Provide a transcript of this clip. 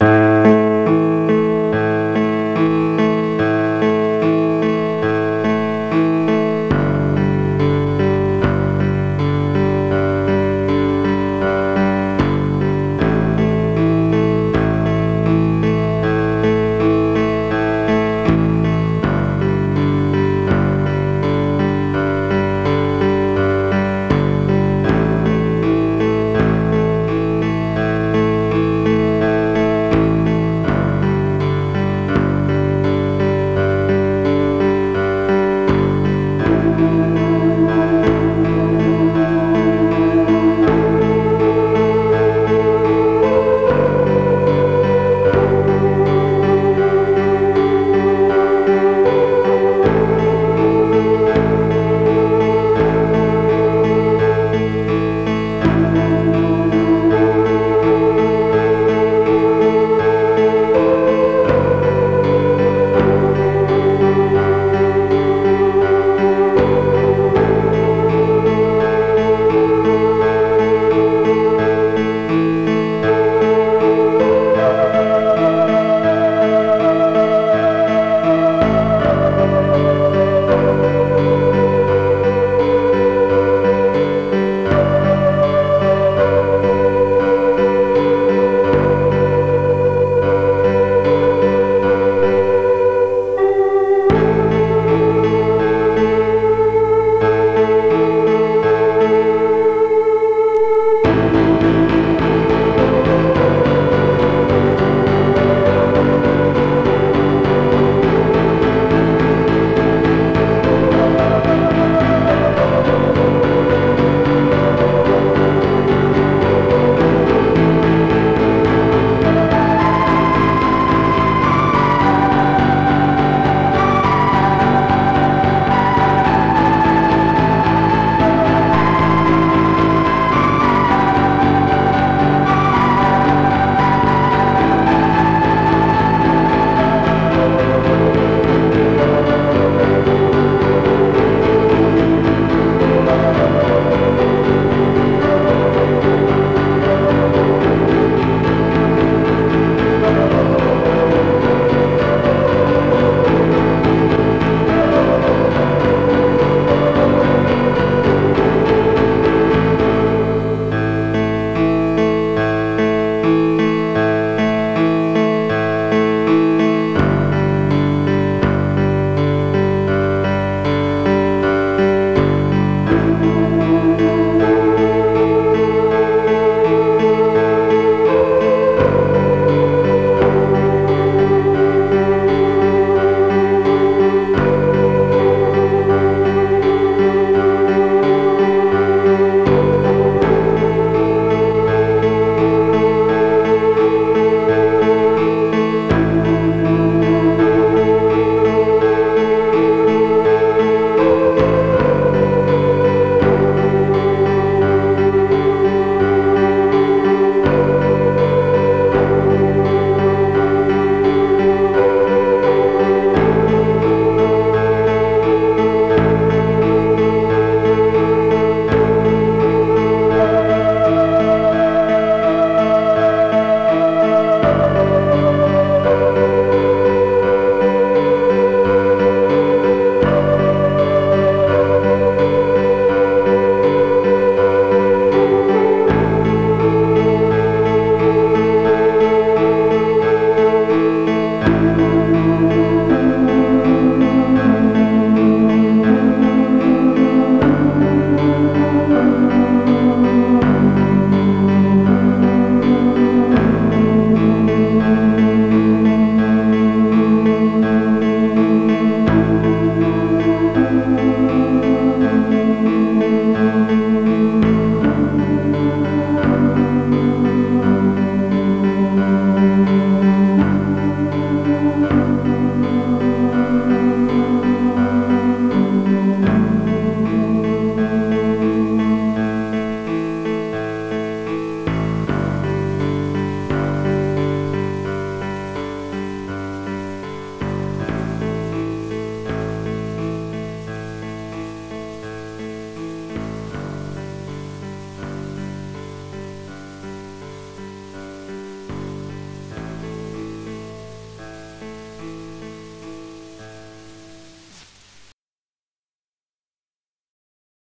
Música